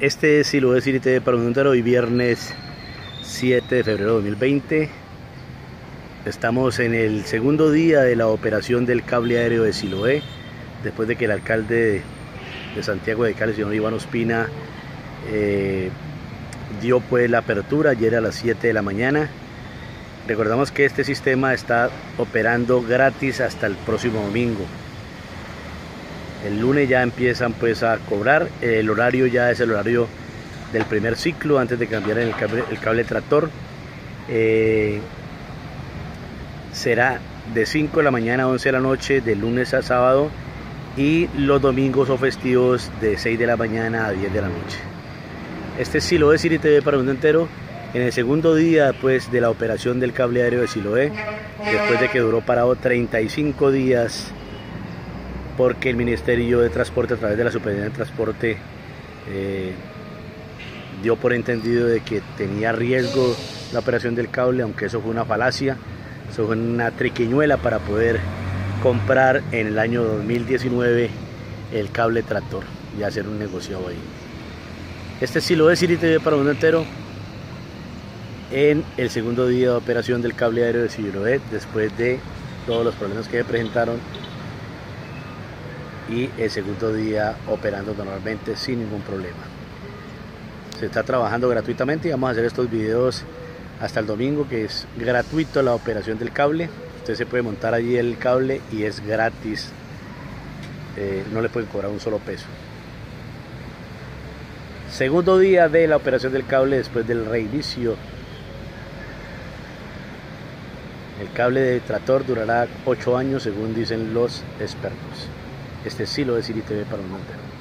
Este es City TV para un hoy viernes 7 de febrero de 2020. Estamos en el segundo día de la operación del cable aéreo de Siloé, después de que el alcalde de Santiago de Cali, señor Iván Ospina, eh, dio pues la apertura ayer a las 7 de la mañana. Recordamos que este sistema está operando gratis hasta el próximo domingo. El lunes ya empiezan pues a cobrar. El horario ya es el horario del primer ciclo antes de cambiar el cable, tractor. Eh, será de 5 de la mañana a 11 de la noche, de lunes a sábado. Y los domingos o festivos de 6 de la mañana a 10 de la noche. Este es Siloé City TV para un entero. En el segundo día pues, de la operación del cable aéreo de Siloé, después de que duró parado 35 días porque el Ministerio de Transporte a través de la Superintendencia de Transporte eh, dio por entendido de que tenía riesgo la operación del cable, aunque eso fue una falacia, eso fue una triquiñuela para poder comprar en el año 2019 el cable tractor y hacer un negocio ahí. Este sí lo es City TV para un entero en el segundo día de operación del cable aéreo de Siloé después de todos los problemas que se presentaron y el segundo día operando normalmente sin ningún problema. Se está trabajando gratuitamente y vamos a hacer estos videos hasta el domingo que es gratuito la operación del cable. Usted se puede montar allí el cable y es gratis. Eh, no le pueden cobrar un solo peso. Segundo día de la operación del cable después del reinicio. El cable de tractor durará 8 años según dicen los expertos. Este sí lo TV para un entero.